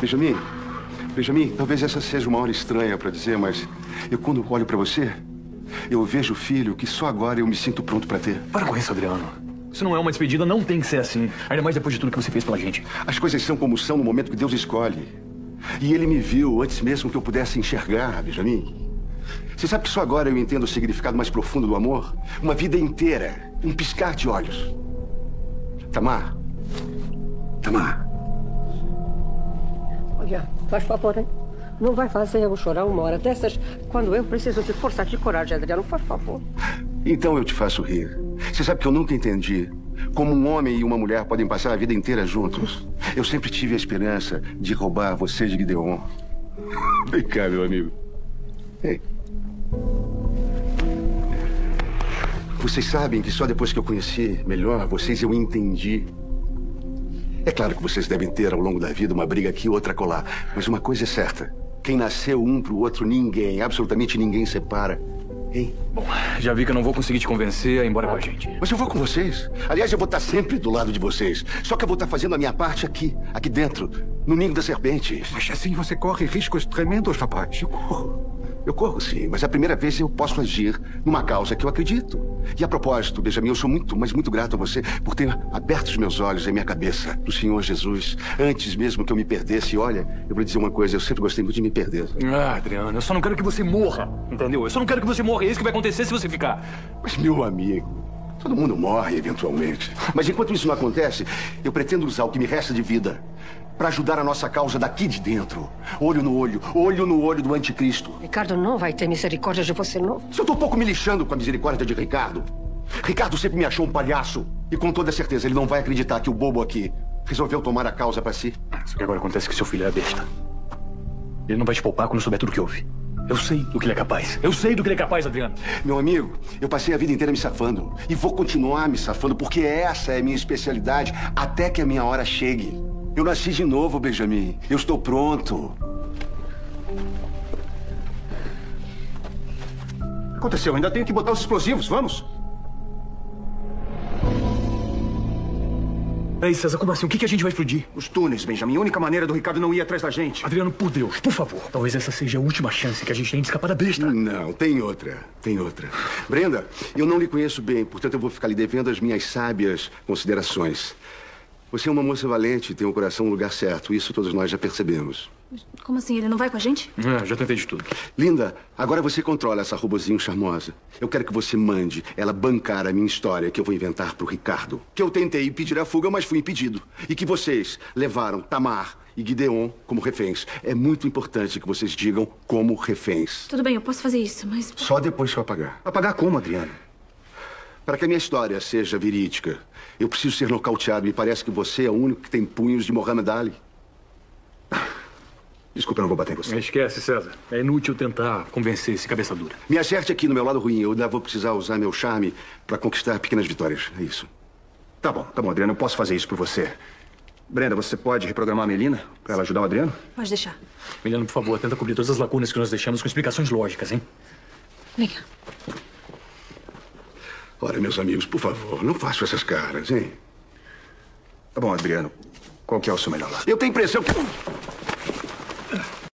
Benjamin, Benjamin, talvez essa seja uma hora estranha para dizer, mas eu quando olho para você, eu vejo, filho, que só agora eu me sinto pronto para ter. Para com isso, Adriano. Isso não é uma despedida, não tem que ser assim. Ainda mais depois de tudo que você fez pela gente. As coisas são como são no momento que Deus escolhe. E ele me viu antes mesmo que eu pudesse enxergar, Benjamin. Você sabe que só agora eu entendo o significado mais profundo do amor? Uma vida inteira, um piscar de olhos. Tamar. Tamar. Olha, faz favor, hein? Não vai fazer eu chorar uma hora dessas quando eu preciso de força de coragem, Adriano. Faz favor. Então eu te faço rir. Você sabe que eu nunca entendi como um homem e uma mulher podem passar a vida inteira juntos. Eu sempre tive a esperança de roubar você de Gideon. Vem cá, meu amigo. Ei. Vocês sabem que só depois que eu conheci melhor vocês eu entendi. É claro que vocês devem ter ao longo da vida uma briga aqui, outra colar. Mas uma coisa é certa: quem nasceu um pro outro, ninguém, absolutamente ninguém separa. Hein? Bom, já vi que eu não vou conseguir te convencer a ir embora com a gente. Mas eu vou com vocês. Aliás, eu vou estar sempre do lado de vocês. Só que eu vou estar fazendo a minha parte aqui, aqui dentro, no ninho da serpente. Mas assim você corre riscos tremendos, rapaz. Eu corro. Eu corro sim, mas é a primeira vez eu posso agir numa causa que eu acredito. E a propósito, Benjamin, eu sou muito, mas muito grato a você por ter aberto os meus olhos e a minha cabeça do Senhor Jesus. Antes mesmo que eu me perdesse, olha, eu vou dizer uma coisa, eu sempre gostei muito de me perder. Ah, Adriano, eu só não quero que você morra, entendeu? Eu só não quero que você morra, é isso que vai acontecer se você ficar. Mas, meu amigo, todo mundo morre eventualmente. Mas enquanto isso não acontece, eu pretendo usar o que me resta de vida para ajudar a nossa causa daqui de dentro. Olho no olho, olho no olho do anticristo. Ricardo não vai ter misericórdia de você, não. Se eu tô um pouco me lixando com a misericórdia de Ricardo. Ricardo sempre me achou um palhaço. E com toda certeza ele não vai acreditar que o bobo aqui resolveu tomar a causa para si. Só que agora acontece que seu filho é besta. Ele não vai te poupar quando souber tudo que houve. Eu sei do que ele é capaz. Eu sei do que ele é capaz, Adriano. Meu amigo, eu passei a vida inteira me safando. E vou continuar me safando, porque essa é a minha especialidade até que a minha hora chegue. Eu nasci de novo, Benjamin. Eu estou pronto. Aconteceu, ainda tenho que botar os explosivos, vamos? Ei, César, como assim? O que, que a gente vai explodir? Os túneis, Benjamin. A única maneira do Ricardo não ir atrás da gente. Adriano, por Deus, por favor. Talvez essa seja a última chance que a gente tem de escapar da besta. Não, tem outra. Tem outra. Brenda, eu não lhe conheço bem, portanto eu vou ficar lhe devendo as minhas sábias considerações. Você é uma moça valente e tem o coração no lugar certo. Isso todos nós já percebemos. Como assim? Ele não vai com a gente? É, já tentei de tudo. Linda, agora você controla essa robozinho charmosa. Eu quero que você mande ela bancar a minha história que eu vou inventar pro Ricardo. Que eu tentei impedir a fuga, mas fui impedido. E que vocês levaram Tamar e Gideon como reféns. É muito importante que vocês digam como reféns. Tudo bem, eu posso fazer isso, mas. Só depois que eu apagar. Apagar como, Adriano? Para que a minha história seja verídica, eu preciso ser nocauteado. Me parece que você é o único que tem punhos de Mohamed Ali. Desculpa, eu não vou bater em você. Esquece, César. É inútil tentar convencer esse cabeça dura. Me acerte aqui no meu lado ruim. Eu ainda vou precisar usar meu charme para conquistar pequenas vitórias. É isso. Tá bom, tá bom, Adriano. Eu posso fazer isso por você. Brenda, você pode reprogramar a Melina para ela ajudar o Adriano? Pode deixar. Melina, por favor, tenta cobrir todas as lacunas que nós deixamos com explicações lógicas, hein? Vem Ora, meus amigos, por favor, não façam essas caras, hein? Tá bom, Adriano. Qual que é o seu melhor lado? Eu tenho impressão que.